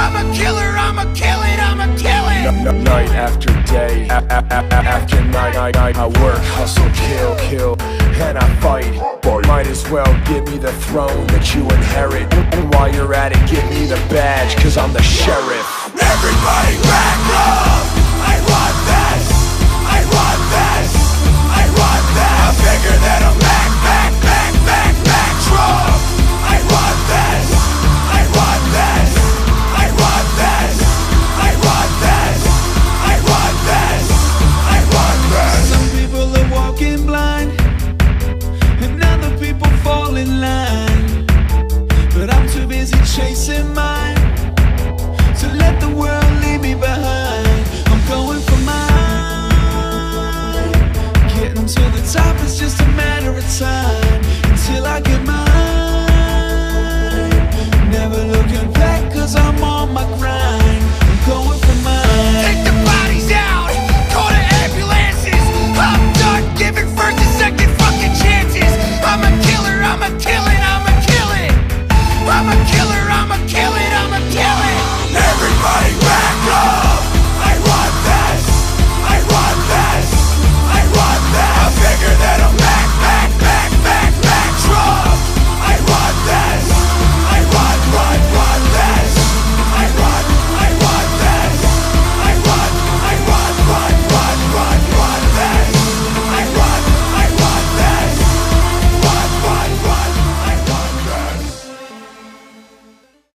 I'm a killer, I'm a killing, I'm a killing. Night after day, after night, night, night, I work, hustle, kill, kill, and I fight. Boy, Might as well give me the throne that you inherit. And while you're at it, give me the badge, cause I'm the sheriff. Everybody back.